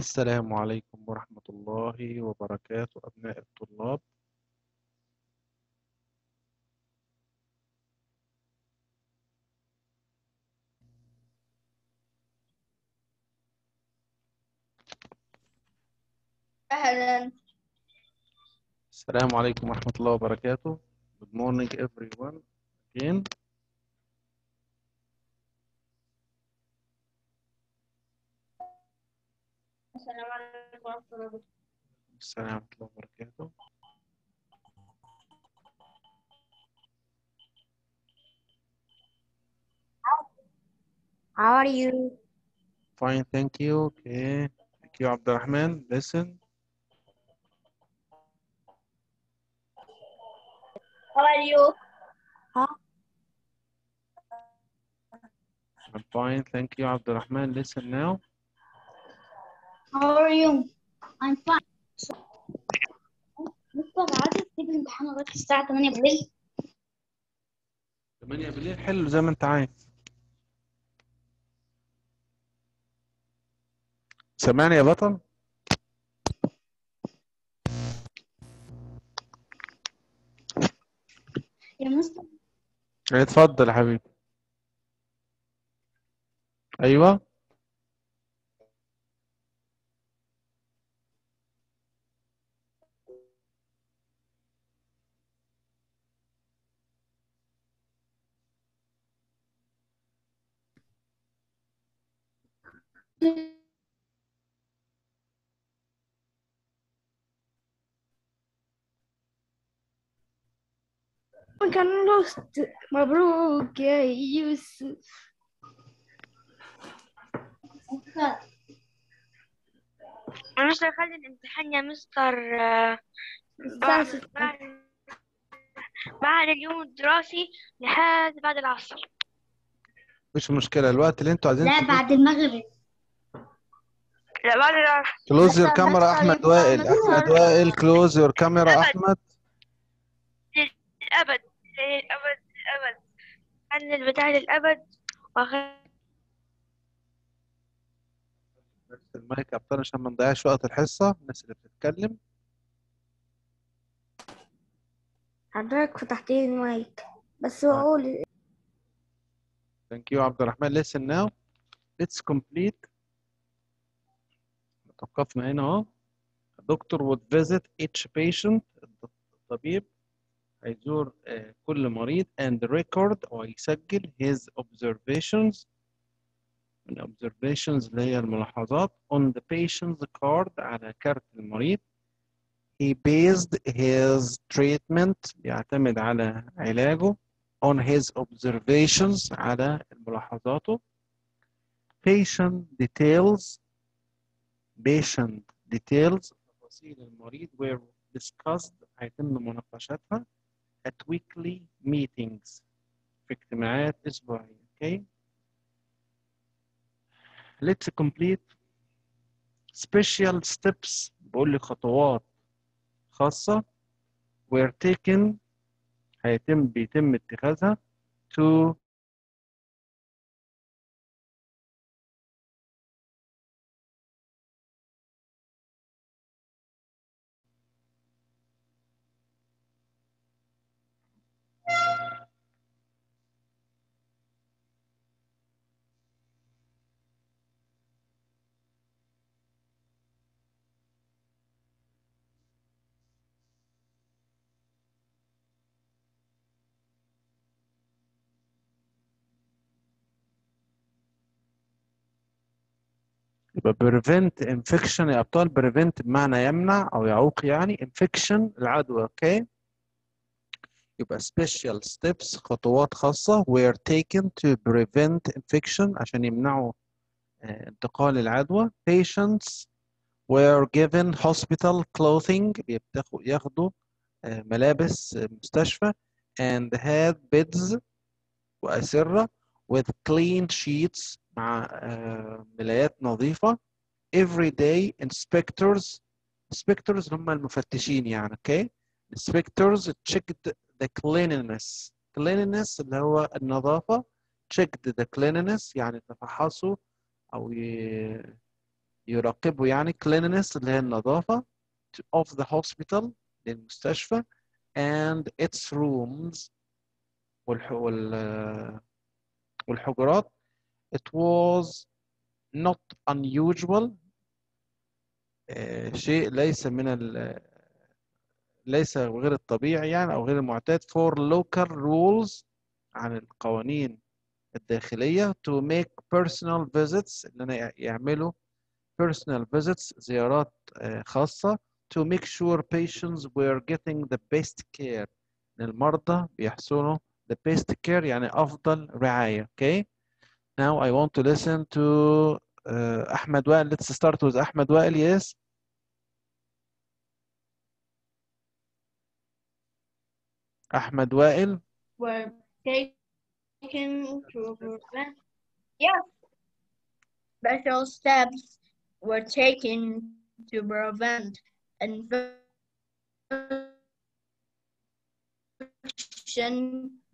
السلام عليكم ورحمة الله وبركاته أبناء الطلاب. أهلا. السلام عليكم ورحمة الله وبركاته. Good morning everyone. Again. السلام ورحمة الله وبركاته How are you? Fine thank you okay Thank you عبد الرحمن listen How are you? I'm fine thank you عبد الرحمن listen now How are you? I'm fine. مستر عايز تسيب الامتحان لغاية الساعة 8 بالليل. 8 بالليل؟ حلو زي ما انت عايز. سامعني يا بطل؟ يا مستر اتفضل يا حبيبي. أيوه. كان لوست مبروك يا يوسف. مستر مستر خلي الامتحان يا مستر آه، بعد- بعد اليوم الدراسي لحد بعد العصر. مش مشكلة الوقت اللي أنتوا عايزين لا بعد المغرب. لا العصر كلوز يور كاميرا احمد وائل أحمد وائل كلوز يور كاميرا. أحمد. للأبد للأبد للأبد خلي البتاع للأبد وأخلي بس المايك يا ابطال عشان ما نضيعش وقت الحصة. الناس اللي بتتكلم. حضرتك فتحت لي المايك بس بقول Thank you عبد الرحمن. Listen now. Let's complete. توقفنا هنا اهو الدكتور would visit each patient الطبيب هيزور آه، كل مريض and record أو يسجل his observations من observations اللي هي الملاحظات on the patient's card على كارت المريض he based his treatment يعتمد على علاجه on his observations على ملاحظاته patient details patient details تفاصيل المريض were discussed هيتم مناقشتها at weekly meetings في اجتماعات أسبوعية okay let's complete special steps بقول لي خطوات خاصة were taken هيتم بيتم اتخاذها to يبقى prevent infection يا أبطال prevent بمعنى يمنع أو يعوق يعني infection العدوى أوكي يبقى special steps خطوات خاصة were taken to prevent infection عشان يمنعوا آه، انتقال العدوى patients were given hospital clothing ياخدوا آه، ملابس آه، مستشفى and had beds وأسرة with clean sheets مع آه، ملايات نظيفة every day inspectors inspectors هم المفتشين يعني أوكي inspectors checked the cleanliness cleanliness اللي هو النظافة checked the cleanliness يعني تفحصوا ي- يراقبوا يعني cleanliness اللي هي النظافة of the hospital للمستشفى and its rooms والح... وال... والحجرات it was not unusual آه، شيء ليس من ال... ليس غير الطبيعي يعني أو غير المعتاد for local rules عن القوانين الداخلية to make personal visits إن أنا يعملوا personal visits زيارات آه، خاصة to make sure patients were getting the best care إن المرضى بيحصلوا the best care يعني أفضل رعاية okay now I want to listen to uh, Ahmed Wael. Let's start with Ahmed Wael, yes? Ahmed Wael? Were taken to prevent... Yes. Special steps were taken to prevent And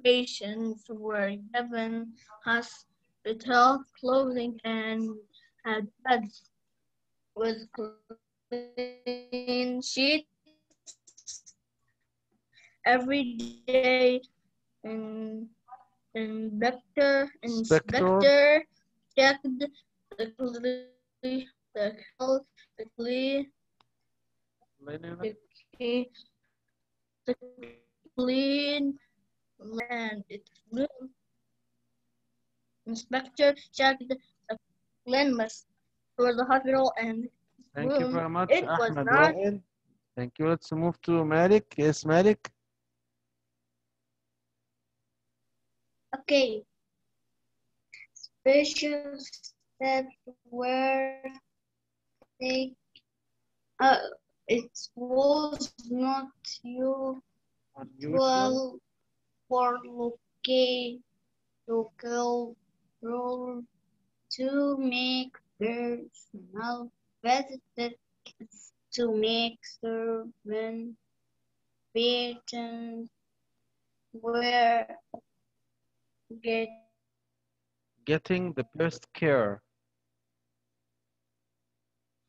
Patients were given hospital clothing and had beds with clean sheets every day. And inspector Inspector. checked the the health the clean the clean the clean and its. Inspector checked the cleanliness for the hospital and Thank you room. very much, It was Ahmed not- Wael. Thank you. Let's move to Malik. Yes, Malik. Okay. Special steps were take. Uh, it was not usual Unusual. for local local rule to make personal visits to make certain patients were get Getting the best care.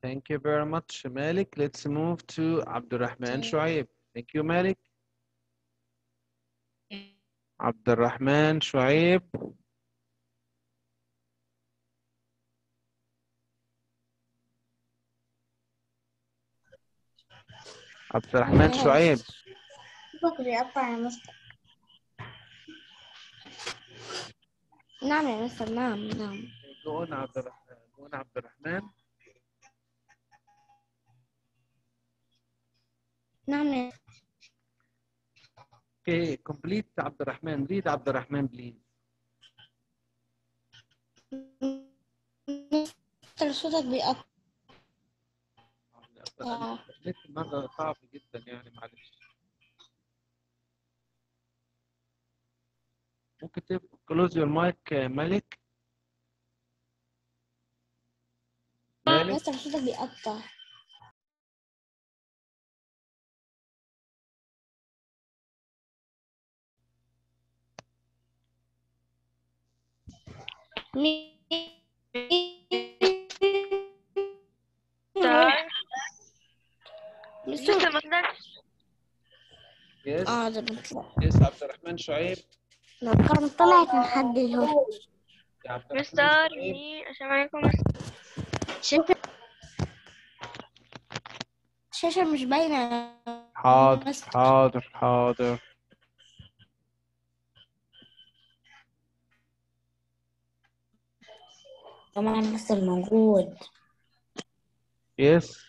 Thank you very much, Malik. Let's move to Abdurrahman Shuaib. Thank you, Malik. Abdurrahman Shuaib. عبد الرحمن شعيب. بكرة يقطع يا مستر نعم يا مستر نعم نعم. جون عبد الرحمن جون عبد الرحمن. نعم يا أوكي كومبليت عبد الرحمن. ريد عبد الرحمن بليز. مستر صوتك بيقطع. بس آه. النهارده صعب جدا يعني معلش. ممكن تب كلوز يور مايك ملك. آه، مالك بس صوتك بيقطع. مين؟ لسه مستر ما طلعش يس. آه ده بنطلع. يس عبد الرحمن شعيب. لو كان طلعت نحدد هو يا عبد الرحمن مستر شعيب. مين السلام عليكم. مستر الشاشة مش باينة. حاضر. حاضر حاضر. طبعا مستر موجود يس.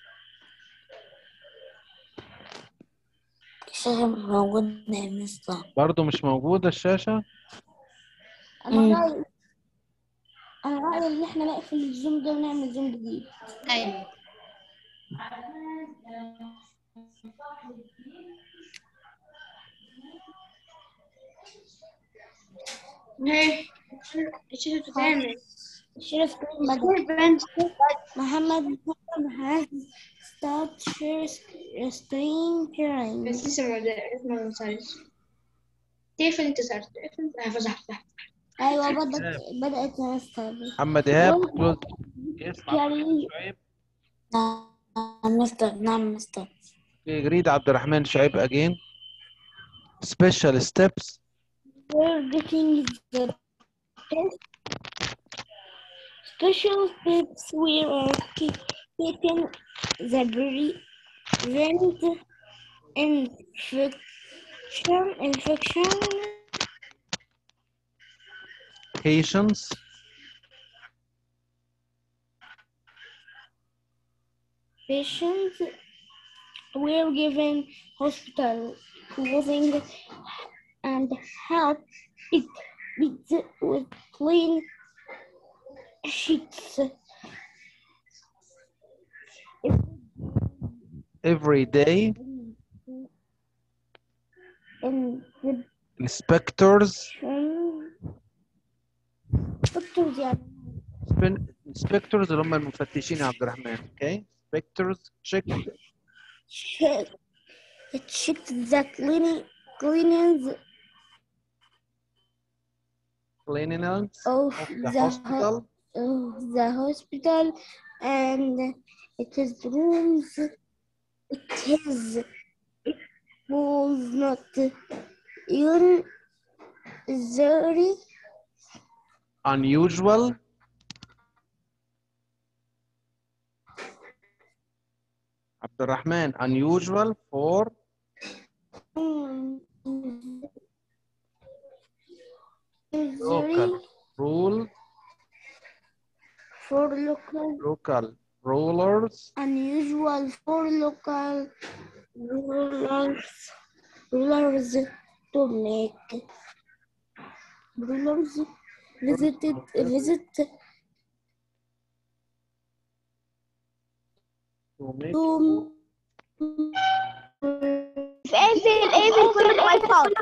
الشاشة مش موجودة يا مستر برضو مش موجودة الشاشة؟ أنا رأيي أنا رأيي إن إحنا نقفل الزوم ده ونعمل زوم جديد. بدأ محمد محمد has start share sc- screen. sharing بس لسه ما لسه ما وصلش تقفل انت صارت تقفل اه فتحت فتحت أيوة بدأت بدأت يا مستر محمد إيهاب close يس محمد sharing شعيب نعم مستر نعم مستر Okay, read عبد الرحمن شعيب again. Special steps. We're getting the test. Special steps we are taking the prevent infection infection Patients. patients were given hospital clothing and help it with, with clean sheets Every day. And the Inspectors. doctors يعني Spin- Inspectors اللي هم المفتشين يا عبد الرحمن. Okay. Inspectors check check checked the cleaning cleanings cleanliness of of the the ho- hospital. of the hospital and its rooms. it is. It was not. Un very unusual. Abdul Rahman, unusual for local rule for local local rulers unusual for local rulers rulers to make rulers visited visit to make to اقفل اقفل كل الوايفاي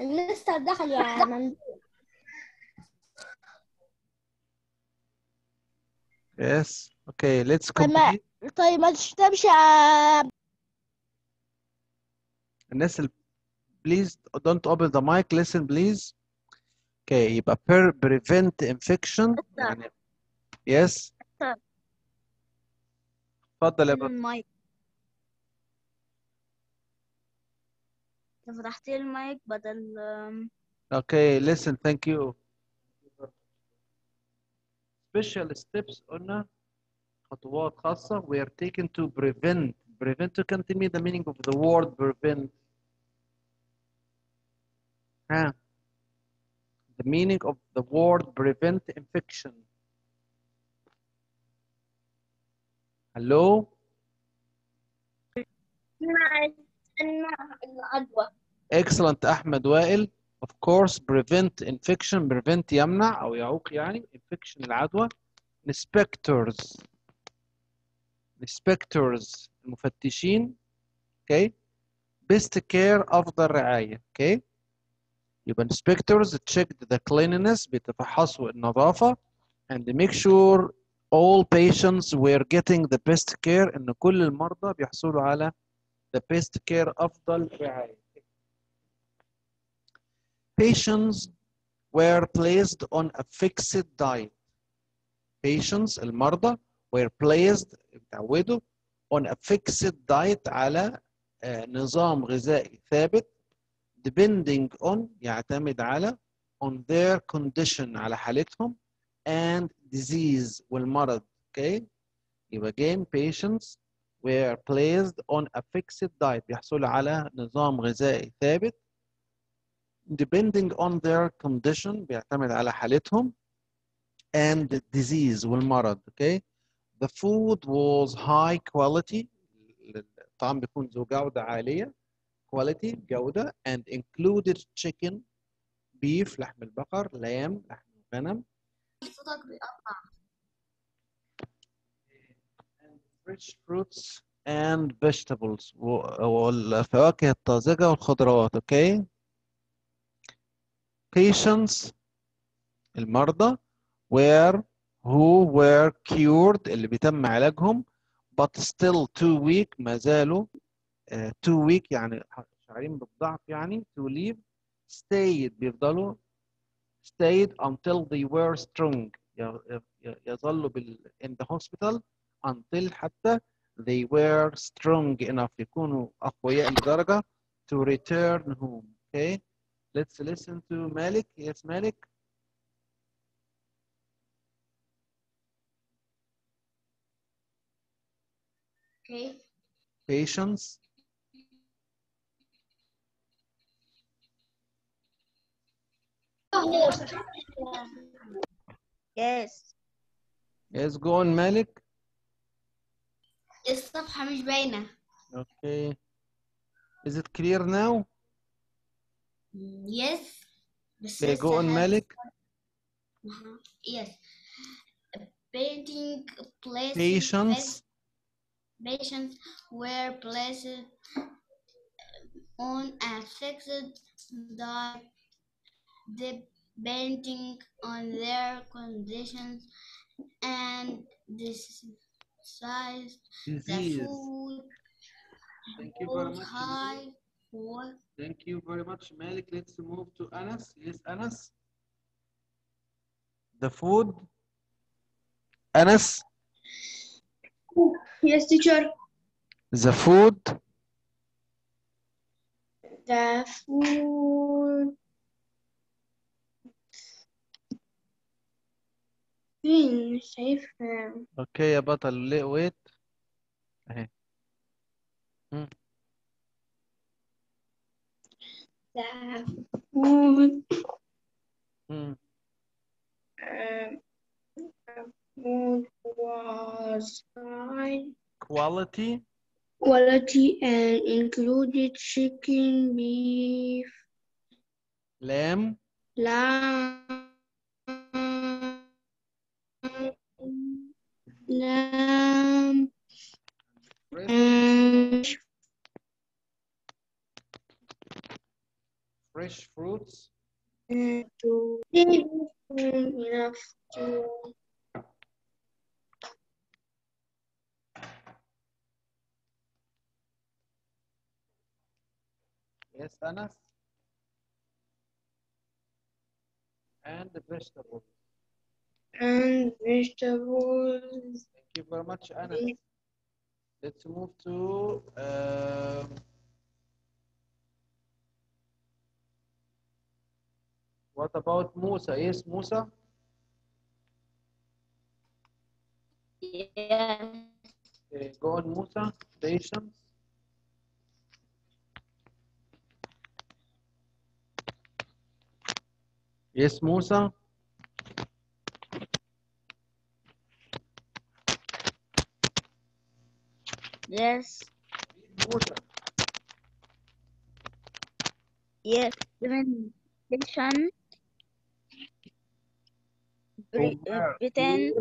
المستر دخل يا ممدوح yes okay let's تمام. complete طيب ما تشتمش يا الناس اللي please don't open the mic listen please okay يبقى per prevent infection يعني yes اتفضل يا بطل المايك انت فتحت لي المايك بدل um, okay listen thank you special steps قلنا خطوات خاصة we are taken to prevent prevent to can tell me the meaning of the word prevent ها the meaning of the word prevent infection hello العدوى excellent أحمد وائل of course prevent infection prevent يمنع أو يعوق يعني infection العدوى inspectors inspectors المفتشين okay best care أفضل رعاية okay يبقى inspectors checked the cleanliness بيتفحصوا النظافة and make sure all patients were getting the best care إن كل المرضى بيحصلوا على the best care أفضل رعاية patients were placed on a fixed diet. Patients المرضى were placed اتعودوا on a fixed diet على آه، نظام غذائي ثابت depending on يعتمد على on their condition على حالتهم and disease والمرض okay يبقى again patients were placed on a fixed diet بيحصلوا على نظام غذائي ثابت depending on their condition بيعتمد على حالتهم and disease والمرض okay the food was high quality الطعام بيكون ذو جودة عالية quality جودة and included chicken beef لحم البقر lamb لحم الغنم صوتك بيقطع and fresh fruits and vegetables و- والفواكه الطازجة والخضروات okay patients المرضى were who were cured اللي بيتم علاجهم but still too weak ما زالوا uh, too weak يعني شعرين بالضعف يعني to live stayed بيفضلوا stayed until they were strong ي- ي- يظلوا بال in the hospital until حتى they were strong enough يكونوا أقوياء لدرجة to return home okay let's listen to Malik yes Malik Okay. patience Yes. yes go on Malik الصفحة مش باينة. okay is it clear now Yes. They go on Malik? Uh -huh. Yes. Painting places. Patients. Patients were placed uh, on a dog, diet depending on their conditions and this size, Disease. the food, Thank you very much. high What? Thank you very much, Malik. Let's move to Anas. Yes, Anas. The food. Anas, Yes, teacher. the food The food. فين مش شايفها اوكي يا بطل ليه ويت اهي The food. مم. Um, the food was high quality quality and included chicken, beef, lamb lamb, lamb, and fresh fruits. And to eat enough to yes Anas. And the vegetables. And vegetables. thank you very much Anas. Let's move to um, what about Musa yes Musa Yes. Okay, go on, Musa. Patience. Yes, Musa. Yes. Musa. Yes. Presentation. Pre- uh, pretend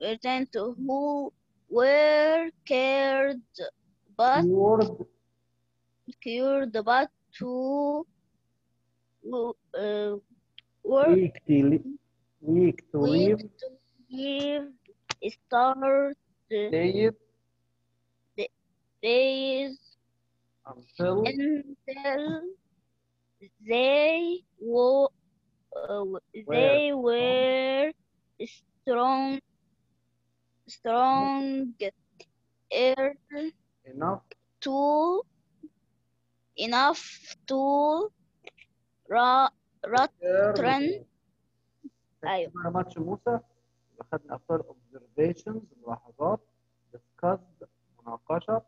pretend to who were cared but Word. cured but to uh, were Weak to, weak to weak live. to give start it days until until they were they were strong strong enough to enough to رترن أيوه موسى اخذنا افكار observations ملاحظات discussed مناقشه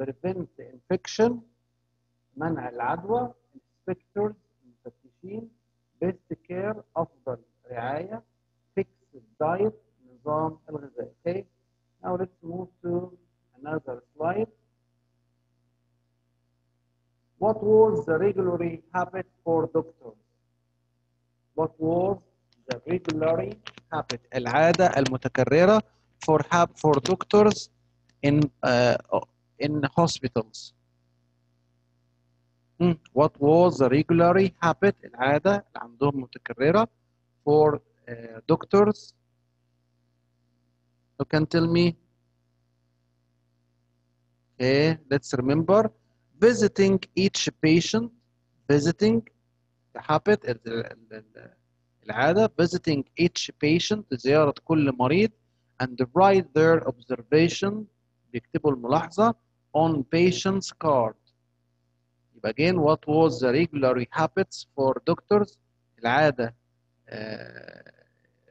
prevent infection منع العدوى inspectors مفتشين best care أفضل رعاية fix diet نظام الغذاء okay now let's move to another slide what was the regulatory habit for doctors what was the regulatory habit العادة المتكررة for hab for doctors in uh, in hospitals Hmm, what was the regulatory habit العادة اللي عندهم متكررة for uh, doctors you can tell me okay let's remember visiting each patient visiting the habit ال- ال- ال- العادة visiting each patient زيارة كل مريض and write their observation بيكتبوا الملاحظة on patient's card يبقى again what was the regular habits for doctors العادة آه،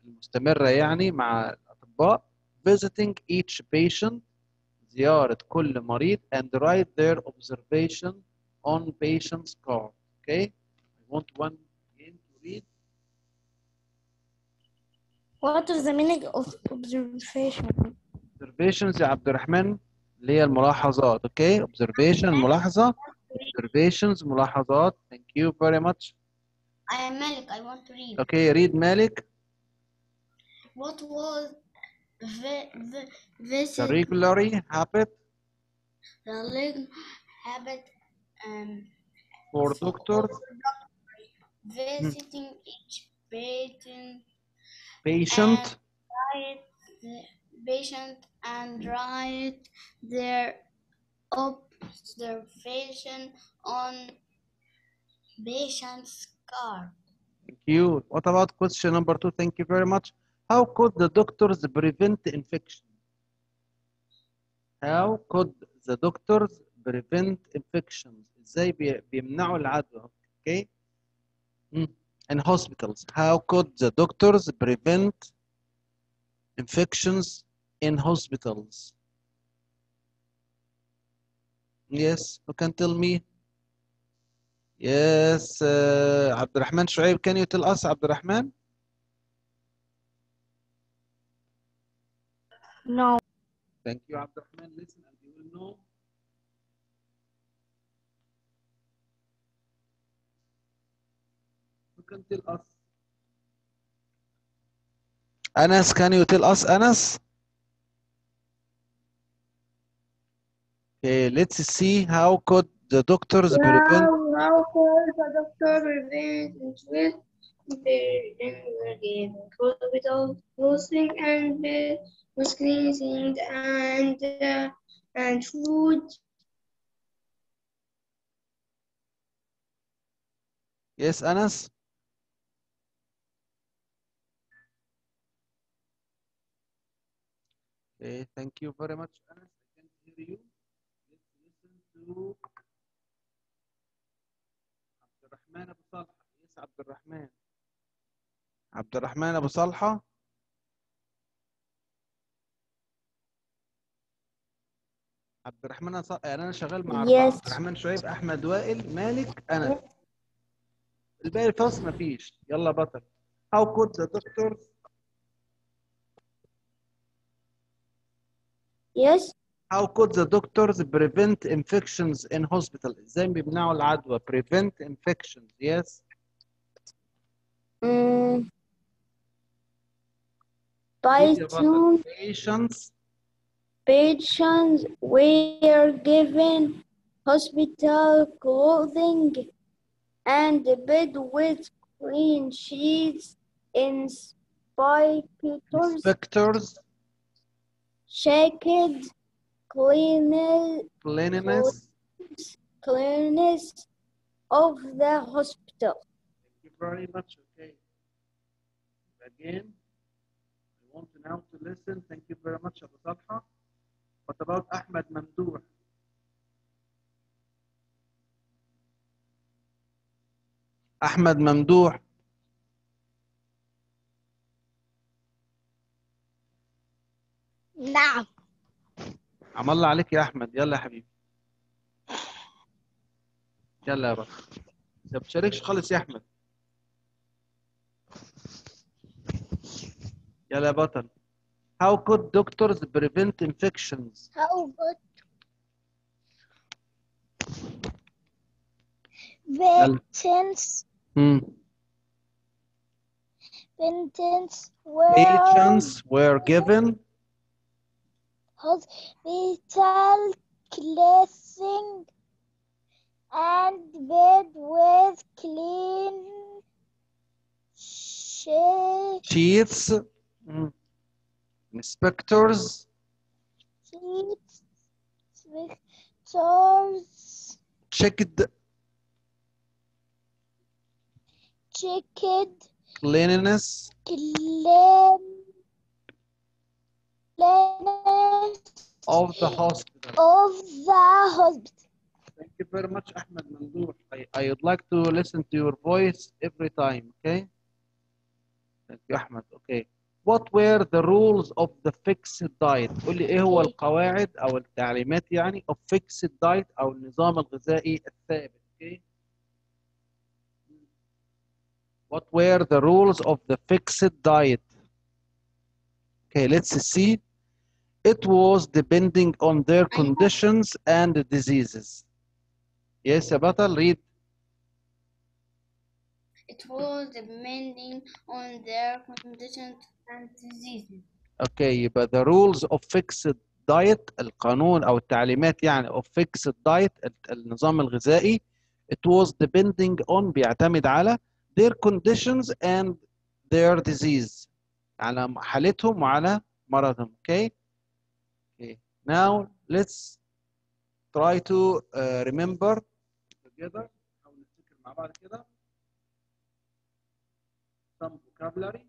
المستمرة يعني مع الأطباء visiting each patient زيارة كل مريض and write their observation on patient's card okay I want one again to read What is the meaning of observation? observations يا عبد الرحمن اللي هي الملاحظات أوكي observation ملاحظة observations ملاحظات thank you very much I am Malik. I want to read. okay read مالك What was the the the visit regularly habit the leg habit um for doctors visiting each patient patient write the patient and write their observation on patient's card. Thank you. What about question number two? Thank you very much. How could the doctors prevent infection? How could the doctors prevent infections? ازاي بي- بيمنعوا العدوى؟ Okay. Hmm. In hospitals, how could the doctors prevent infections in hospitals? Yes, who can tell me? Yes, uh, عبد الرحمن شعيب, can you tell us, عبد الرحمن? No. Thank you, عبد الرحمن. Listen and you will know. Who can tell us? Anas, can you tell us, Anas? Okay, let's see how could the doctors prevent how could the doctor prevent in hospital clothing and uh, was cleansing and uh, and food Yes, Anas? Okay, thank you very much, Anas. I can hear you. عبد الرحمن أبو صالحة. Yes, عبد الرحمن. عبد الرحمن أبو صالحة. عبد الرحمن أص- يعني أنا شغال مع. Yes. عبد الرحمن شعيب، أحمد وائل، مالك، أنس. الباقي الفصل مفيش. يلا بطل. How could the doctors Yes. How could the doctors prevent infections in hospital? ازاي بيمنعوا العدوى؟ Prevent infections, yes. Mm. By Read your button. two Patients patients were given hospital clothing and bed with clean sheets, inspectors inspectors, checked cleanliness, cleanliness. cleanliness of the hospital. Thank you very much. Okay. Again, I want to now to listen. Thank you very much, Abu Talha. What about Ahmed Mamdouh? Ahmed Mamdouh. نعم عم الله عليك يا احمد يلا يا حبيبي يلا يا بطل ما بتشاركش خالص يا احمد يلا يا بطل How could doctors prevent infections? how good Victims, Hmm. victims were Patients were given hospital clothing and bed with clean sheets, sheets, Hmm. inspectors, victors, checked. Checked. Cleanliness. Clean of the hospital. of the hospital. Thank you very much, Ahmed Mandur. I, I would like to listen to your voice every time, okay? Thank you, Ahmed. Okay. What were the rules of the fixed diet? قول لي ايه هو القواعد او التعليمات يعني of fixed diet او النظام الغذائي الثابت، okay? What were the rules of the fixed diet? Okay, let's see. It was depending on their conditions and diseases. Yes, يا بطل read. It was depending on their conditions and diseases. Okay, يبقى the rules of fixed diet القانون أو التعليمات يعني of fixed diet ال- النظام الغذائي it was depending on بيعتمد على their conditions and their disease على حالتهم وعلى مرضهم okay okay now let's try to uh, remember together أو نفتكر مع بعض كده some vocabulary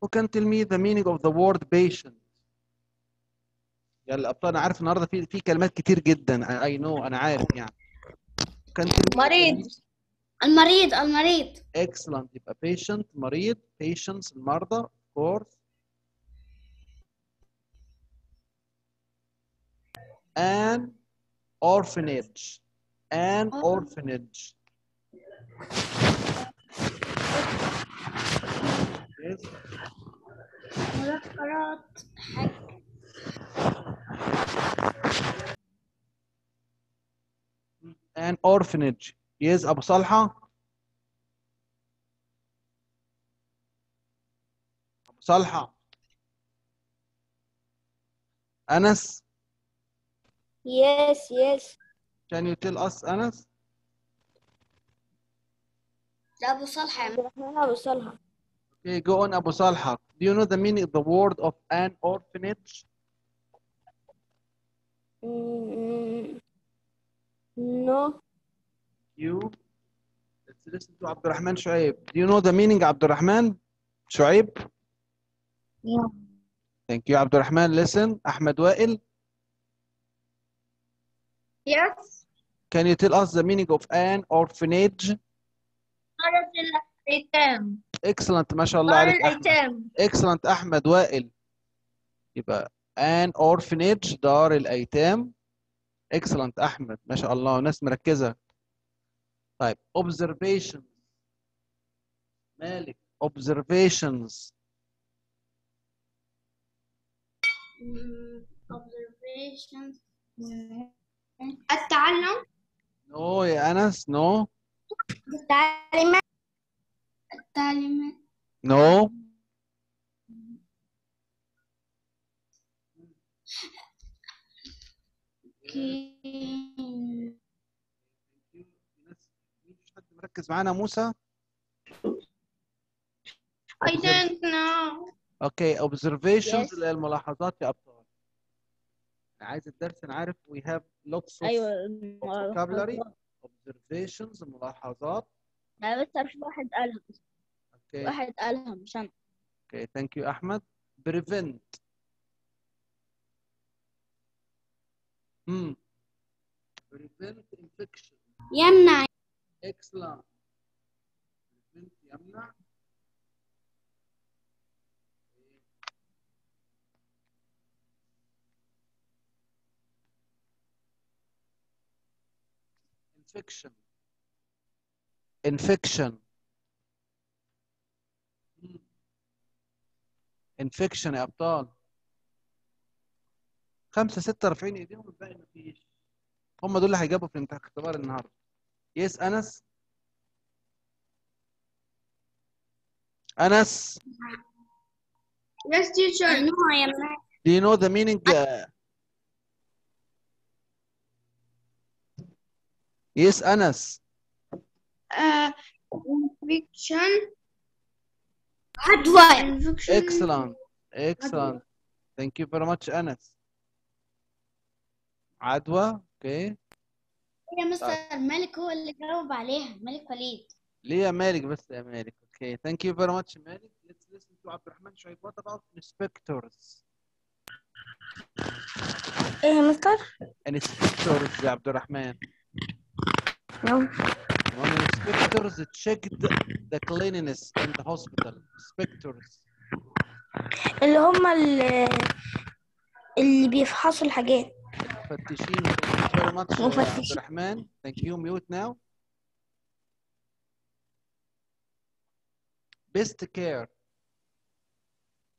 Who can tell me the meaning of the word patient? يا الأبطال أنا عارف النهارده في في كلمات كتير جدا I I know أنا عارف يعني. مريض. المريض المريض Excellent يبقى patient مريض patients المرضى course an orphanage an oh. orphanage yes. an orphanage yes Abu Salha صالحة. أنس, Yes, yes. can you tell us أنس? ده أبو صالح يا عبد الرحمن أبو صالحة. Okay, go on أبو صالحة. Do you know the meaning of the word of an orphanage? Mm, No. You. Let's listen to الرحمن شعيب. Do you know the meaning الرحمن شعيب? Yeah. Thank you عبد الرحمن. Listen. أحمد وائل. Yes. Can you tell us the meaning of an orphanage? الأيتام. Excellent ما شاء الله عليك. الأيتام. excellent احمد وائل يبقى an orphanage دار الايتام excellent احمد ما شاء الله ناس مركزه طيب observations مالك observations Mm, observations التعلم. no يا انس no التعليمات التعليمات no كي- مفيش حد مركز معانا موسى I don't know. أوكي observations. اللي هي الملاحظات يا ابطال عايز الدرس أنا عارف we have lots of vocabulary observations ملاحظات أنا بس أعرف واحد قالها أوكي واحد قالها مش أنا. Okay, thank you, Ahmed. Prevent. Hmm. Prevent infection. يمنع Excellent. Prevent يمنع. Infection. Infection. انفكشن يا أبطال خمسة ستة رافعين ايديهم والباقي مفيش هم دول اللي هيجابوا في اختبار النهارده يس أنس أنس Yes, teacher. ممنوع يمنع do you know the meaning uh, yes انس Uh, infection. عدوى Infection. excellent. Excellent. Thank you very much انس عدوى okay. يا مستر مالك هو اللي جاوب عليها؟ مالك وليد ليه يا مالك بس يا مالك؟ أوكي ثانك يو فيري ماتش مالك. Let's listen to عبد الرحمن what about inspectors? إيه يا مستر؟ inspectors يا عبد الرحمن نعم when inspectors checked the cleanliness in the hospital. Inspectors. اللي هم اللي, اللي بيفحصوا الحاجات. مفتشين. Very much يا عبد مفتشين. الرحمن thank you. Mute now. Best care.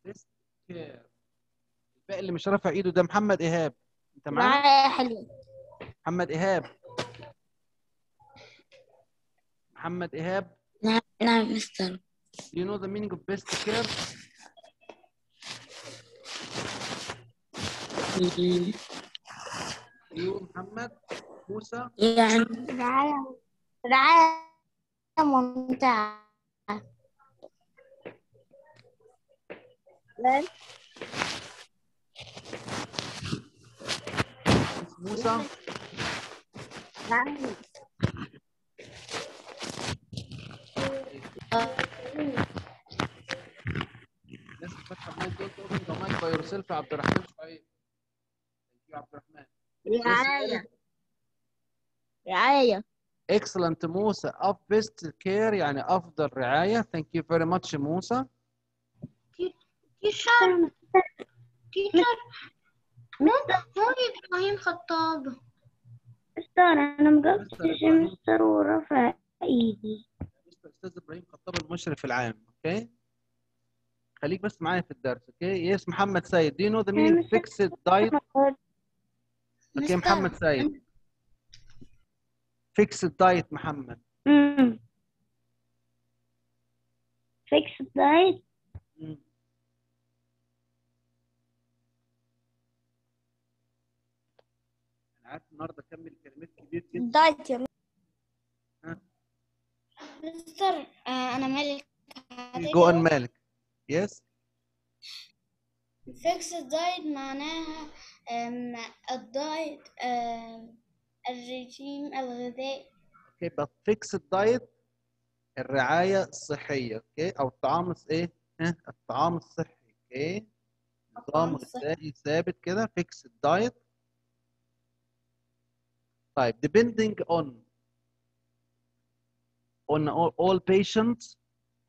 Best care. الباقي اللي مش رافع ايده ده محمد إيهاب. انت معانا معايا يا حلو محمد إيهاب. محمد ايهاب نعم نعم مستر do you know the meaning of best care you محمد موسى يعني رعاية رعاية ممتعة موسى الناس فاتحه المايك دول اوبن ذا مايك باي يور سيلف عبد الرحمن. طيب، عبد الرحمن. رعاية. رعاية. اكسلنت موسى. اف بيست كير يعني أفضل رعاية. ثانك يو فيري ماتش موسى. تيشر تيشر مستر إبراهيم خطاب. استنى أنا مستر ورفع إيدي. مستر أستاذ إبراهيم خطاب المشرف العام أوكي؟ خليك بس معايا في الدرس أوكي؟ يس محمد سيد. Do you know the meaning of fixed diet? أوكي. محمد سيد. Fixed diet محمد. فيكس دايت. أنا عارف النهارده كمل كلمات كبير جدا. دايت يا؟ مستر آه أنا مالك؟ جو ان مالك. يس فيكس دايت معناها الدايت الرجيم الغذائي. أوكي بس fixed diet الرعاية الصحية. أوكي أو الطعام إيه؟ ها الطعام الصحي. أوكي نظام. غذائي ثابت كده fixed diet. طيب depending on on all, all patients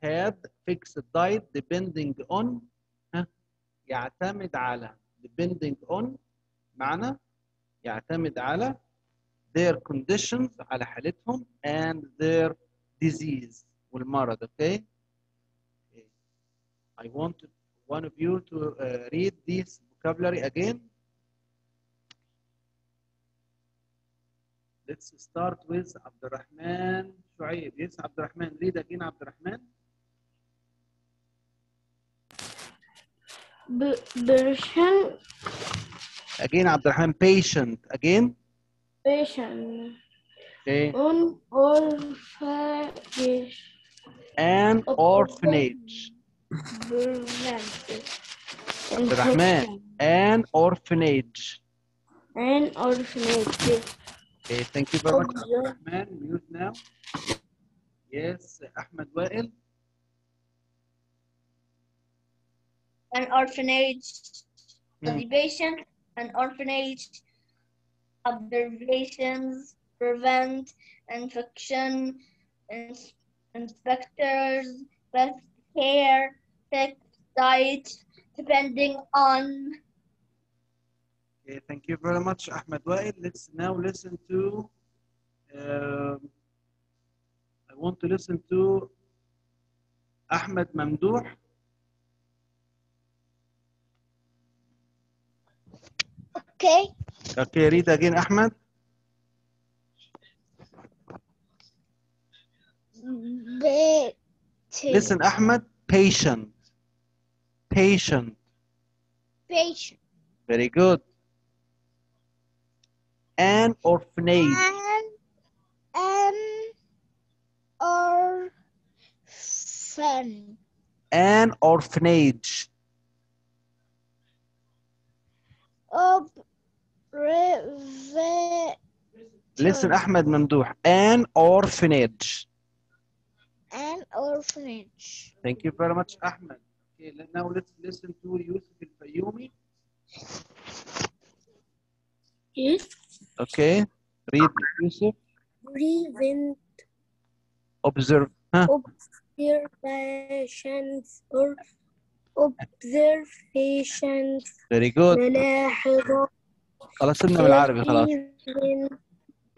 have fixed diet depending on ها يعتمد على depending on معنى يعتمد على their conditions على حالتهم and their disease والمرض okay Okay. I want one of you to uh, read this vocabulary again let's start with عبد الرحمن شعيب yes عبد الرحمن read again عبد الرحمن برشن again عبد الرحمن patient again patient okay on orphanage an orphanage عبد الرحمن an orphanage an orphanage Okay, thank you very much, Observe. Rahman. Mute now. Yes, Ahmed Wael. an orphanage Hmm. cultivation an orphanage observations prevent infection ins- inspectors best care fixed diet depending on Okay, thank you very much, Ahmed Wael. Let's now listen to. Um, want to listen to Ahmed Mamdouh. okay Okay, read again, Ahmed. Listen, Ahmed. Patient. Patient. patient Very good. An orphanage. an orphan. An orphanage. Observatory. Listen, Ahmed Mamdouh. An orphanage. An orphanage. Thank you very much, Ahmed. Okay, now let's listen to Yusuf al-Fayumi. Yes. Okay. Read Yusuf. Breathing observe ها observations or observations very good ملاحظة خلاص سيبنا بالعربي خلاص prevent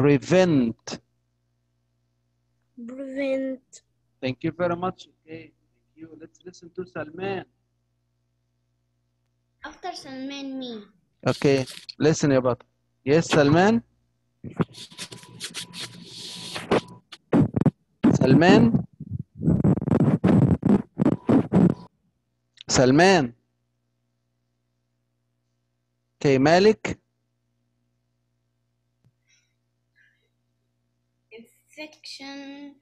prevent prevent thank you very much okay thank you let's listen to سلمان After Salman, me. okay listen يا بطل yes سلمان سلمان سلمان okay مالك Infection.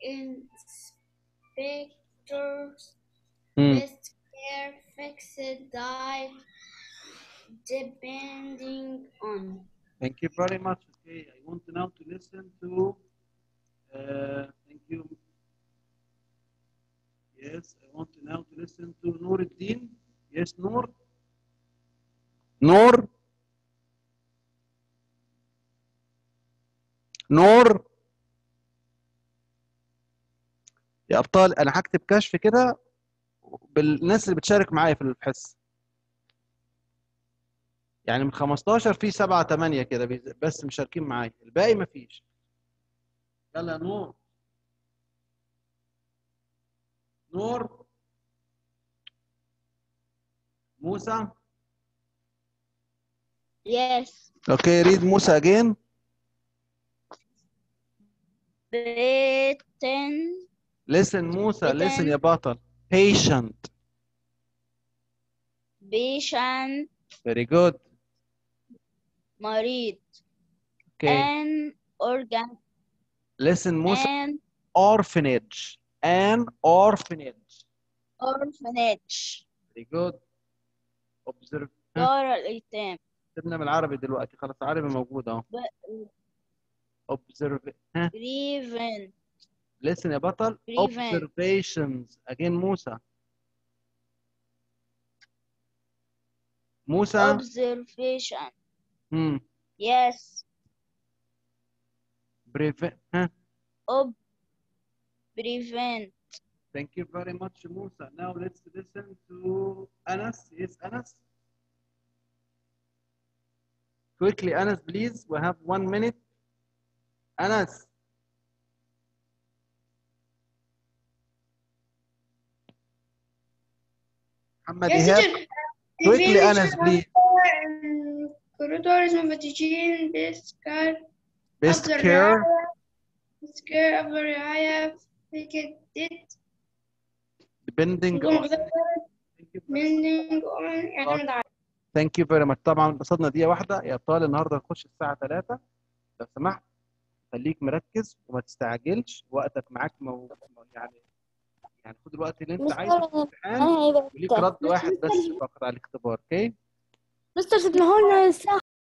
Inspectors. Hmm. Best care fixed diet. Depending on. Thank you very much. Okay, I want now to listen to. Uh, thank you. Yes, I want now to listen to Nuruddin. Yes, Noor. Noor. نور يا أبطال أنا هكتب كشف كده بالناس اللي بتشارك معايا في الحصة يعني من 15 في 7 8 كده بس مشاركين معايا الباقي مفيش يلا يا نور نور موسى Yes. اوكي ريد موسى اجين Written. listen موسى listen Written. يا بطل patient Patient. very good مريض. okay An organ. listen موسى An orphanage an orphanage orphanage. very good observe دار الأيتام. سيبنا من العربي دلوقتي خلاص العربي موجود اهو observe ها Prevent. listen يا بطل Prevent. observations again موسى موسى Observation. hmm. Yes. Prevent. Huh? Oh, prevent. Thank you very much, Musa. Now let's listen to Anas. Yes, Anas. Quickly, Anas, please. We have one minute. Anas. Muhammad yes, Ihab. Quickly, Anas, please. Corridors, number 10, this car. Best care best care of the riot, wicked it, depending on Thank you very mending on and on. ثانك يو فيري ماتش طبعا قصدنا دقيقة واحدة. يا ابطال النهارده نخش الساعة 3 لو سمحت خليك مركز وما تستعجلش. وقتك معاك مو... يعني يعني خد الوقت اللي انت عايزه. وليك رد واحد بس فقط على الاختبار أوكي؟ مستر سيبنا لنا الساعة